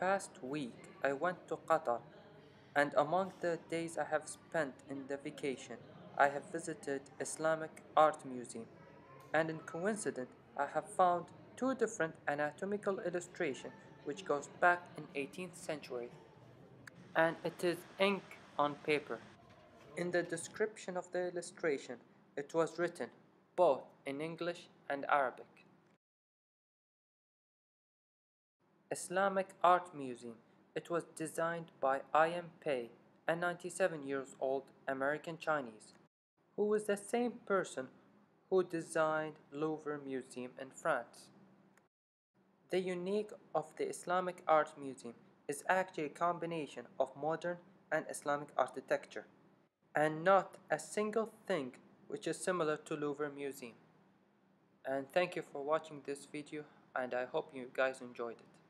last week I went to Qatar and among the days I have spent in the vacation I have visited Islamic Art Museum and in coincidence I have found two different anatomical illustrations which goes back in 18th century and it is ink on paper. In the description of the illustration it was written both in English and Arabic. Islamic Art Museum. It was designed by I.M. Pei, a 97 years old American Chinese, who was the same person who designed Louvre Museum in France. The unique of the Islamic Art Museum is actually a combination of modern and Islamic architecture, and not a single thing which is similar to Louvre Museum. And thank you for watching this video and I hope you guys enjoyed it.